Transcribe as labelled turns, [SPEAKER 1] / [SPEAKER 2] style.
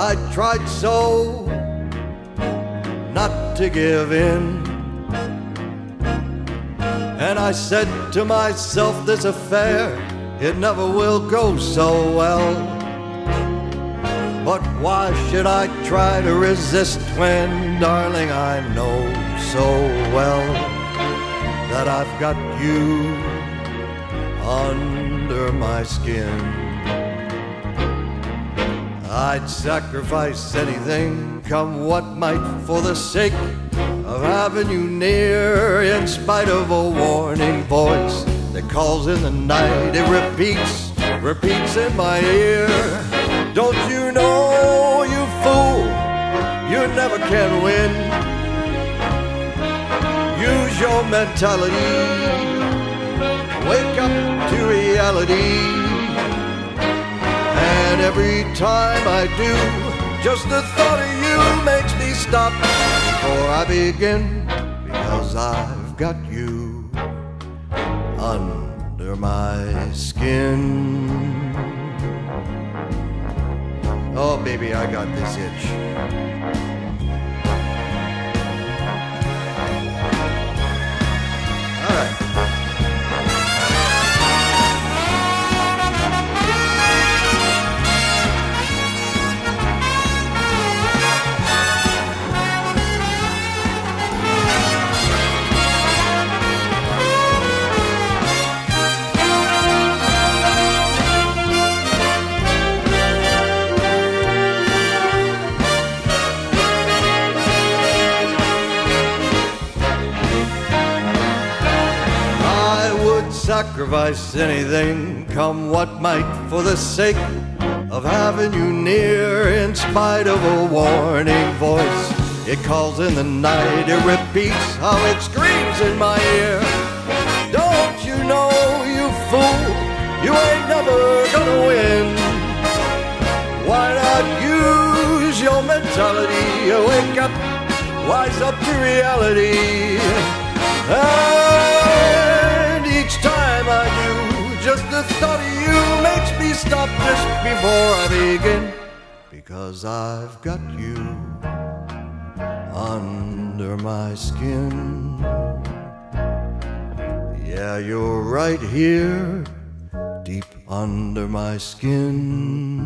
[SPEAKER 1] I tried so not to give in. And I said to myself, this affair, it never will go so well. But why should I try to resist when, darling, I know so well that I've got you under my skin? I'd sacrifice anything, come what might, for the sake of having you near, in spite of a warning voice that calls in the night. It repeats, repeats in my ear. Don't you know, you fool, you never can win. Use your mentality, wake up to reality. And every time I do, just the thought of you makes me stop before I begin. Because I've got you under my skin. Oh, baby, I got this itch. Sacrifice anything, come what might, for the sake of having you near, in spite of a warning voice. It calls in the night, it repeats how it screams in my ear. Don't you know, you fool, you ain't never gonna win. Why not use your mentality? Wake up, wise up to reality. And just the thought of you makes me stop just before I begin. Because I've got you under my skin. Yeah, you're right here, deep under my skin.